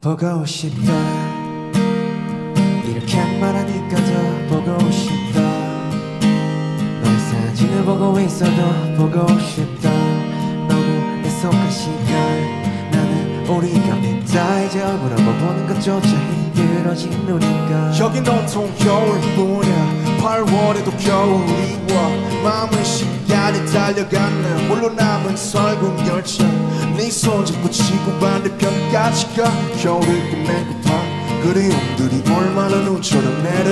보고 싶다. 이렇게 말하니까 더 보고 싶다. 너의 사진을 보고 있어도 보고 싶다. 너무 애석한 시간. 나는 우리가 냈다. 이제 얼굴 한번 보는 것조차 힘들어진 우리가. 여긴 온통 겨울뿐이야. 8월에도 겨울이 와. 마음은 시간이 달려가네. 홀로 남은 설국 열차 네 손잡고 지구 반대편까지 가 겨울을 끝내고파 그리움들이 얼마나 눈처럼 내려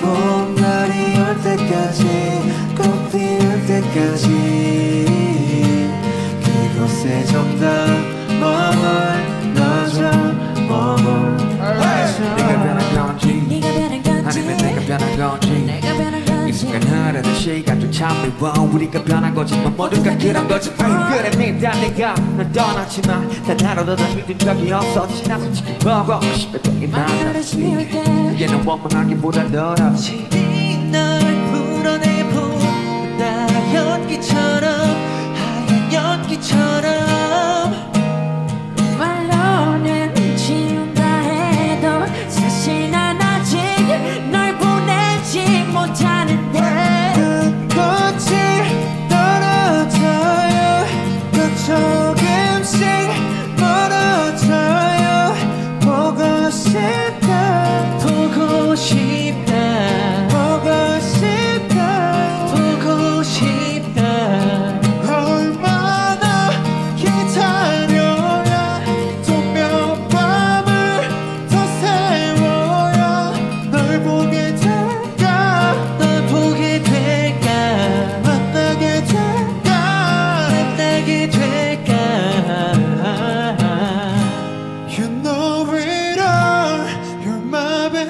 봄날이 올 때까지 꽃 피울 때까지. 그곳에 좀더 흐르는 시간 좀 미워. 우리가 변한 거지만 모두가 그런 거지. 그래 네다 내가 널 떠났지만 단 하루도 더 힘든 적이 없었지 나 솔직히 보고 되게 만나는 많았지 얘는 원망하기보다 더럽지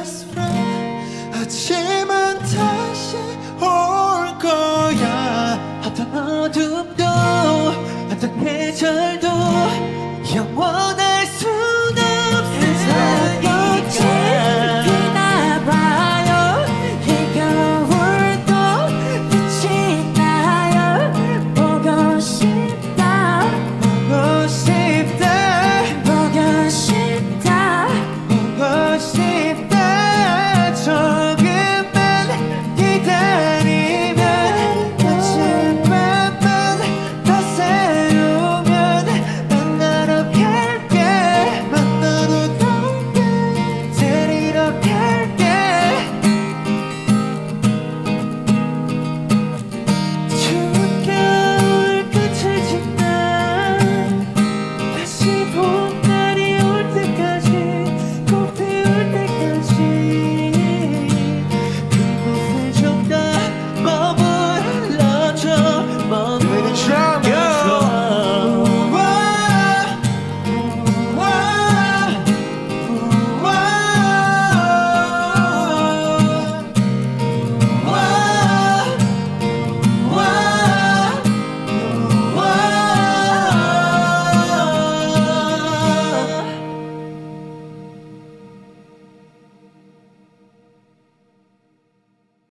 best friend 올 거야. 어떤 어둠도 어떤 계절도. 영원한